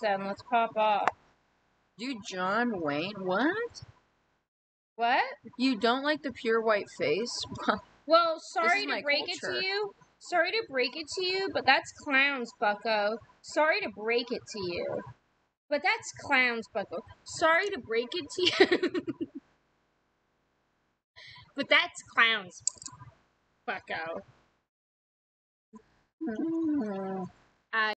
then. Let's pop off. You John Wayne, what? What? You don't like the pure white face? Well, sorry to break break it to you. Sorry to break it to you, but that's clowns, Bucko. Sorry to break it to you. But that's clowns, Bucko. Sorry to break it to you. but that's clowns, Bucko. Mm.